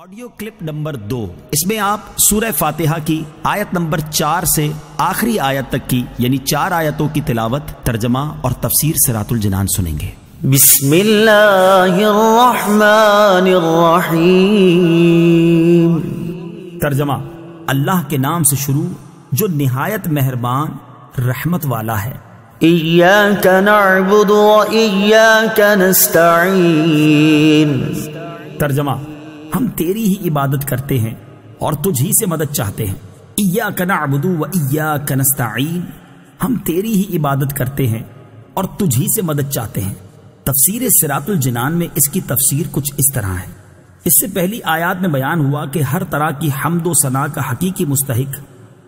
Audio clip number دو۔ اس میں آپ سورہ فاتحہ کی آیت نمبر چار سے آخری آیت تک کی یعنی چار آیتوں کی تلاوت ترجمہ اور تفسیر سرات الجنان سنیں گے۔ بسم اللہ الرحمن الرحیم۔ ترجمہ۔ اللہ کے نام سے شروع جو نہایت مہربان رحمت والا ہے۔ ایاک نعبد و ایاک نستعین۔ ترجمہ۔ ہم تیری ہی عبادت کرتے ہیں اور تجھ ہی سے مدد چاہتے ہیں۔ ایاک نعبد و ایاک نستعین۔ ہم تیری ہی عبادت کرتے ہیں اور تجھ ہی سے مدد چاہتے ہیں۔ تفسیر سرات الجنان میں اس کی تفسیر کچھ اس طرح ہے۔ اس سے پہلی آیات میں بیان ہوا کہ ہر طرح کی حمد و ثنا کا حقیقی مستحق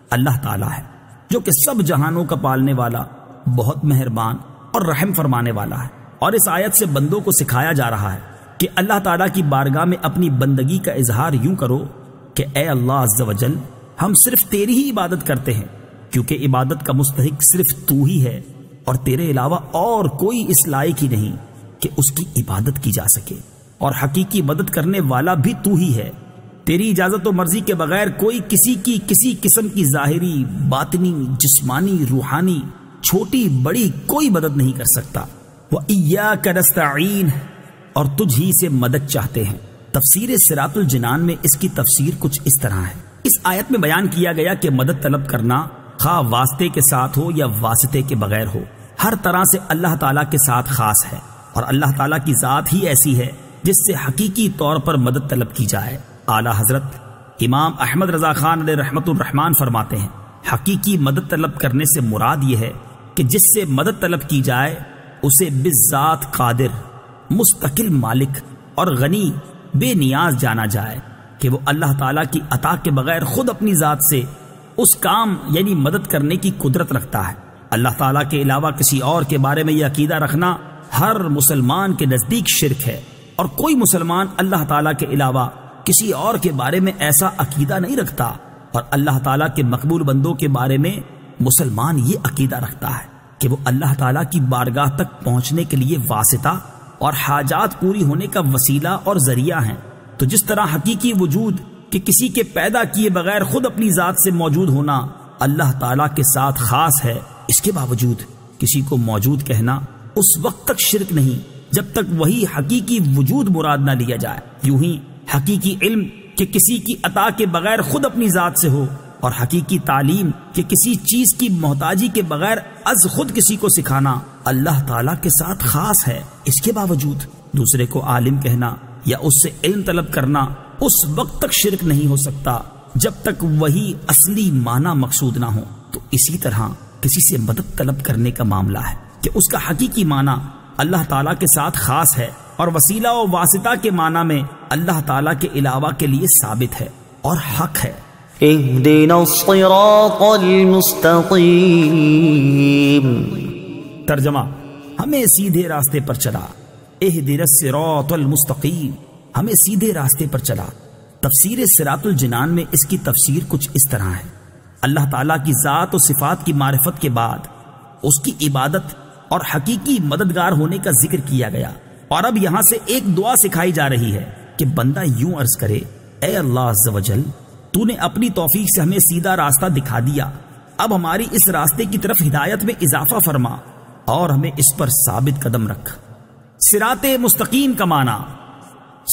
اللہ تعالی ہے، جو کہ سب جہانوں کا پالنے والا، بہت مہربان اور رحم فرمانے والا ہے۔ اور اس آیت سے بندوں کو سکھایا جا رہا ہے۔ کہ اللہ تعالیٰ کی بارگاہ میں اپنی بندگی کا اظہار یوں کرو کہ اے اللہ عز و جل، ہم صرف تیری ہی عبادت کرتے ہیں، کیونکہ عبادت کا مستحق صرف تو ہی ہے، اور تیرے علاوہ اور کوئی اس لائق ہی نہیں کہ اس کی عبادت کی جا سکے۔ اور حقیقی مدد کرنے والا بھی تو ہی ہے۔ تیری اجازت و مرضی کے بغیر کوئی کسی کی کسی قسم کی ظاہری، باطنی، جسمانی، روحانی، چھوٹی، بڑی کوئی مدد نہیں کر سکتا۔ وہ اور تجھ ہی سے مدد چاہتے ہیں۔ تفسیر سرات الجنان میں اس کی تفسیر کچھ اس طرح ہے۔ اس آیت میں بیان کیا گیا کہ مدد طلب کرنا خواہ واسطے کے ساتھ ہو یا واسطے کے بغیر ہو، ہر طرح سے اللہ تعالیٰ کے ساتھ خاص ہے۔ اور اللہ تعالیٰ کی ذات ہی ایسی ہے جس سے حقیقی طور پر مدد طلب کی جائے۔ اعلی حضرت امام احمد رضا خان علیہ رحمت الرحمان فرماتے ہیں، حقیقی مدد طلب کرنے سے مراد یہ ہے کہ جس سے مدد طلب کی جائے، اسے بذات قادر مستقل مالک اور غنی بے نیاز جانا جائے کہ وہ اللہ تعالیٰ کی عطا کے بغیر خود اپنی ذات سے اس کام یعنی مدد کرنے کی قدرت رکھتا ہے۔ اللہ تعالیٰ کے علاوہ کسی اور کے بارے میں یہ عقیدہ رکھنا ہر مسلمان کے نزدیک شرک ہے اور کوئی مسلمان اللہ تعالیٰ کے علاوہ کسی اور کے بارے میں ایسا عقیدہ نہیں رکھتا اور اللہ تعالیٰ کے مقبول بندوں کے بارے میں مسلمان یہ عقیدہ رکھتا ہے کہ وہ اللہ تعالیٰ کی بارگاہ تک پہنچنے کے لیے واسطہ اور حاجات پوری ہونے کا وسیلہ اور ذریعہ ہیں۔ تو جس طرح حقیقی وجود کہ کسی کے پیدا کیے بغیر خود اپنی ذات سے موجود ہونا اللہ تعالیٰ کے ساتھ خاص ہے، اس کے باوجود کسی کو موجود کہنا اس وقت تک شرک نہیں، جب تک وہی حقیقی وجود مراد نہ لیا جائے۔ یوں ہی حقیقی علم کہ کسی کی عطا کے بغیر خود اپنی ذات سے ہو اور حقیقی تعلیم کہ کسی چیز کی محتاجی کے بغیر از خود کسی کو سکھانا اللہ تعالیٰ کے ساتھ خاص ہے۔ اس کے باوجود دوسرے کو عالم کہنا یا اس سے علم طلب کرنا اس وقت تک شرک نہیں ہو سکتا جب تک وہی اصلی معنی مقصود نہ ہو۔ تو اسی طرح کسی سے مدد طلب کرنے کا معاملہ ہے کہ اس کا حقیقی معنی اللہ تعالیٰ کے ساتھ خاص ہے اور وسیلہ و واسطہ کے معنی میں اللہ تعالیٰ کے علاوہ کے لیے ثابت ہے اور حق ہے۔ اهدنا الصراط المستقیم ترجمہ، ہمیں سیدھے راستے پر چلا۔ اہدنا الصراط المستقیم ہمیں سیدھے راستے پر چلا۔ تفسیر سرات الجنان میں اس کی تفسیر کچھ اس طرح ہے۔ اللہ تعالیٰ کی ذات و صفات کی معرفت کے بعد اس کی عبادت اور حقیقی مددگار ہونے کا ذکر کیا گیا۔ اور اب یہاں سے ایک دعا سکھائی جا رہی ہے کہ بندہ یوں عرض کرے، اے اللہ عز و جل تو نے اپنی توفیق سے ہمیں سیدھا راستہ دکھا دیا۔ اب ہماری اس راستے کی طرف ہدایت میں اضافہ فرما اور ہمیں اس پر ثابت قدم رکھ۔ سرات مستقیم کا معنی۔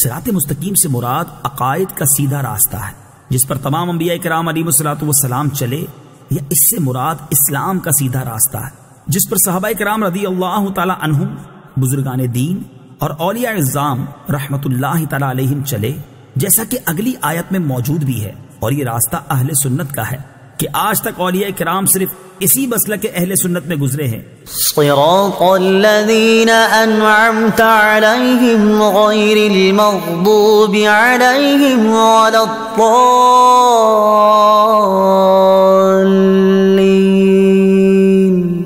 سرات مستقیم سے مراد عقائد کا سیدھا راستہ ہے، جس پر تمام انبیاء کرام علی مسلاۃ وسلام چلے، یا اس سے مراد اسلام کا سیدھا راستہ ہے، جس پر صحابہ کرام رضی اللہ تعالی عنہم، بزرگان دین اور اولیاء اعظام رحمت اللہ تعالی علیہم چلے، جیسا کہ اگلی آیت میں موجود بھی ہے۔ اور یہ راستہ اہل سنت کا ہے کہ آج تک اولیاء کرام صرف اسی مسئلہ کے اہل سنت میں گزرے ہیں۔ صراط الذین انعمت علیہم غیر المغضوب علیہم ولا الضالین۔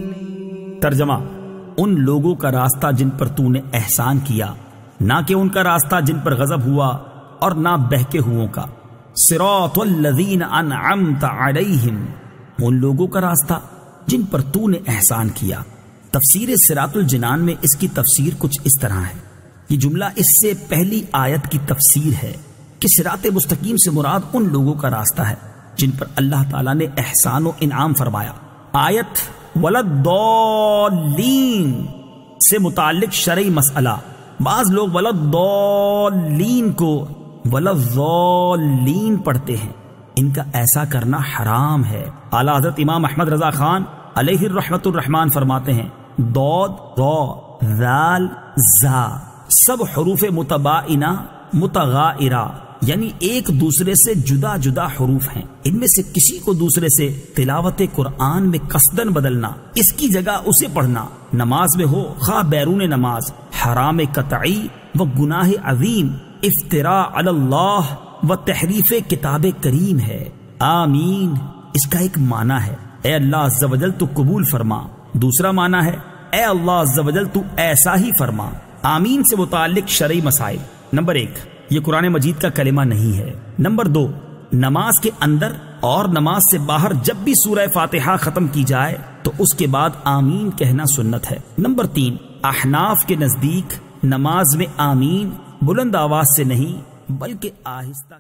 ترجمہ ان لوگوں کا راستہ جن پر تو نے احسان کیا نہ کہ ان کا راستہ جن پر غضب ہوا اور نہ بہکے ہوں کا۔ صراط الذین انعمت علیہم، ان لوگوں کا راستہ جن پر تو نے احسان کیا۔ تفسیر سرات الجنان میں اس کی تفسیر کچھ اس طرح ہے۔ یہ جملہ اس سے پہلی آیت کی تفسیر ہے کہ سرات مستقیم سے مراد ان لوگوں کا راستہ ہے جن پر اللہ تعالیٰ نے احسان و انعام فرمایا۔ آیت ولدین سے متعلق شرعی مسئلہ۔ بعض لوگ ولدین کو ولدین پڑھتے ہیں۔ ان کا ایسا کرنا حرام ہے۔ اعلی حضرت امام احمد رضا خان علیہ الرحمت الرحمان فرماتے ہیں دود ذال، زا، سب حروف متبائنہ متغائرہ یعنی ایک دوسرے سے جدا جدا حروف ہیں۔ ان میں سے کسی کو دوسرے سے تلاوت قرآن میں قصدن بدلنا، اس کی جگہ اسے پڑھنا۔ نماز میں ہو، خواہ بیرون نماز، حرام قطعی و گناہ عظیم۔ افطرا اللہ و تحریف کتاب کریم ہے۔ آمین۔ اس کا ایک معنی ہے۔ اے اللہ عز و جل تو قبول فرما۔ دوسرا معنی ہے۔ اے اللہ عز و جل تو ایسا ہی فرما۔ آمین سے متعلق شرعی مسائل۔ نمبر ایک، یہ قرآن مجید کا کلمہ نہیں ہے۔ نمبر دو، نماز کے اندر اور نماز سے باہر جب بھی سورہ فاتحہ ختم کی جائے تو اس کے بعد آمین کہنا سنت ہے۔ نمبر تین، احناف کے نزدیک نماز میں آمین بلند آواز سے نہیں بلکہ آہستہ